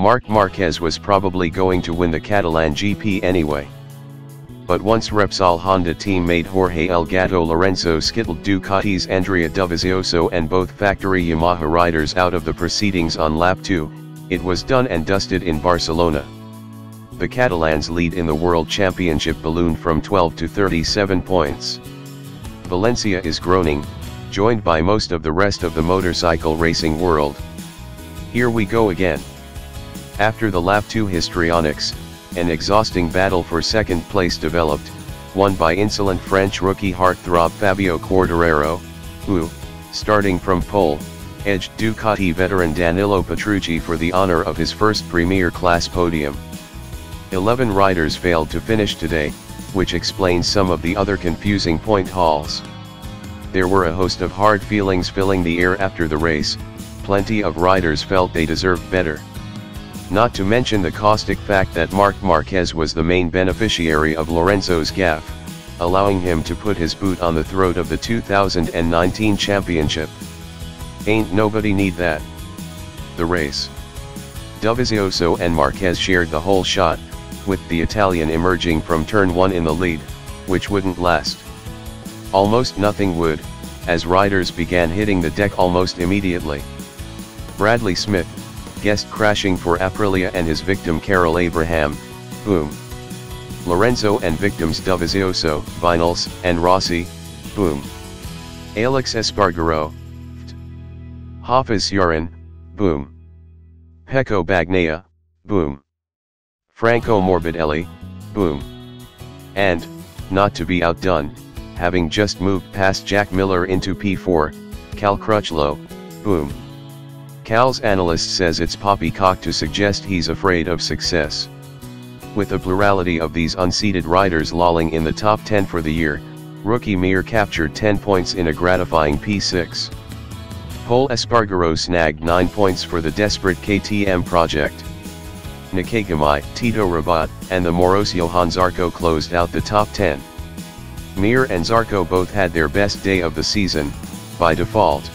Marc Marquez was probably going to win the Catalan GP anyway. But once Repsol Honda teammate Jorge El Gato Lorenzo skittled Ducati's Andrea Dovizioso and both factory Yamaha riders out of the proceedings on lap 2, it was done and dusted in Barcelona. The Catalans lead in the World Championship balloon from 12 to 37 points. Valencia is groaning, joined by most of the rest of the motorcycle racing world. Here we go again. After the lap 2 histrionics, an exhausting battle for second place developed, won by insolent French rookie heartthrob Fabio Quartararo, who, starting from pole, edged Ducati veteran Danilo Petrucci for the honor of his first Premier Class podium. Eleven riders failed to finish today, which explains some of the other confusing point hauls. There were a host of hard feelings filling the air after the race, plenty of riders felt they deserved better. Not to mention the caustic fact that Marc Marquez was the main beneficiary of Lorenzo's gaffe, allowing him to put his boot on the throat of the 2019 championship. Ain't nobody need that. The race. Dovizioso and Marquez shared the holeshot, with the Italian emerging from turn 1 in the lead, which wouldn't last. Almost nothing would, as riders began hitting the deck almost immediately. Bradley Smith, guest crashing for Aprilia and his victim Karel Abraham, boom. Lorenzo and victims Dovizioso, Viñales, and Rossi, boom. Aleix Espargaro, Hafizh Syahrin, boom. Pecco Bagnaia, boom. Franco Morbidelli, boom. And, not to be outdone, having just moved past Jack Miller into P4, Cal Crutchlow, boom. Cal's analyst says it's poppycock to suggest he's afraid of success. With a plurality of these unseeded riders lolling in the top 10 for the year, rookie Mir captured 10 points in a gratifying P6. Pol Espargaro snagged 9 points for the desperate KTM project. Nakagami, Tito Rabat, and the Moros Johann Zarco closed out the top 10. Mir and Zarco both had their best day of the season, by default.